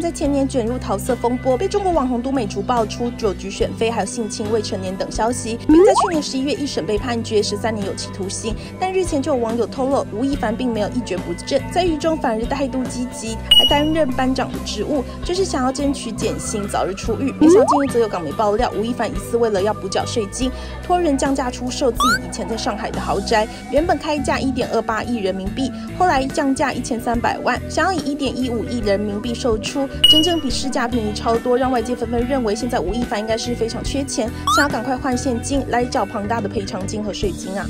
在前年卷入桃色风波，被中国网红都美竹爆出酒局选妃，还有性侵未成年等消息，并在去年十一月一审被判决十三年有期徒刑。但日前就有网友透露，吴亦凡并没有一蹶不振，在狱中反而态度积极，还担任班长的职务，就是想要争取减刑，早日出狱。没想到近日则有港媒爆料，吴亦凡疑似为了要补缴税金，托人降价出售自己以前在上海的豪宅，原本开价一点二八亿人民币，后来降价一千三百万，想要以一点一五亿人民币售出，真正比市价便宜超多，让外界纷纷认为现在吴亦凡应该是非常缺钱，想要赶快换现金来缴庞大的赔偿金和税金啊。